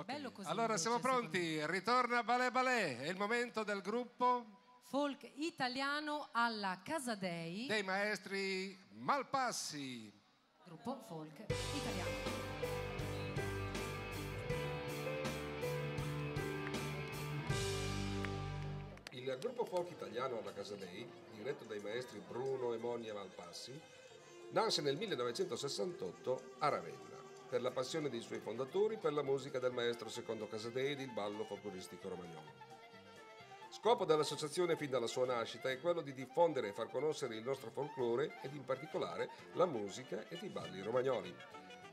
è bello così. Allora invece, siamo pronti, ritorna Balè Balè, è il momento del gruppo Folk italiano alla Casadei, dei maestri Malpassi. gruppo folk italiano. Il gruppo folk italiano alla Casa Dei, diretto dai maestri Bruno e Monia Malpassi, nasce nel 1968 a Ravenna per la passione dei suoi fondatori per la musica del maestro secondo Casadei ed il ballo folcloristico romagnolo. Scopo dell'associazione fin dalla sua nascita è quello di diffondere e far conoscere il nostro folklore ed in particolare la musica ed i balli romagnoli.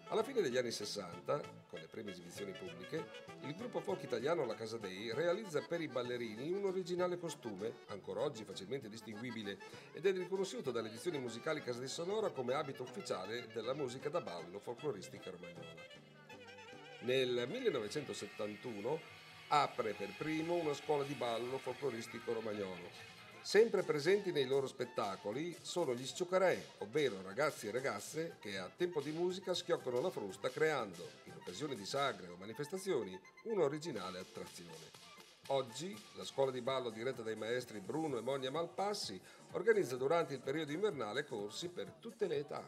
Alla fine degli anni 60, con le prime esibizioni pubbliche, il gruppo folk italiano La Casa Dei realizza per i ballerini un originale costume, ancora oggi facilmente distinguibile, ed è riconosciuto dalle edizioni musicali Casa di Sonora come abito ufficiale della musica da ballo folcloristica romagnola. Nel 1971 apre per primo una scuola di ballo folcloristico romagnolo. Sempre presenti nei loro spettacoli sono gli sciucarè, ovvero ragazzi e ragazze che a tempo di musica schioccano la frusta creando, in occasione di sagre o manifestazioni, un'originale attrazione. Oggi la scuola di ballo diretta dai maestri Bruno e Monia Malpassi organizza durante il periodo invernale corsi per tutte le età.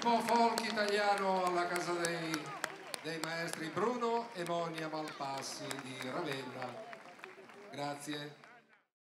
Gruppo folk italiano alla casa dei, dei maestri Bruno e Monia Malpassi di Ravenna. Grazie.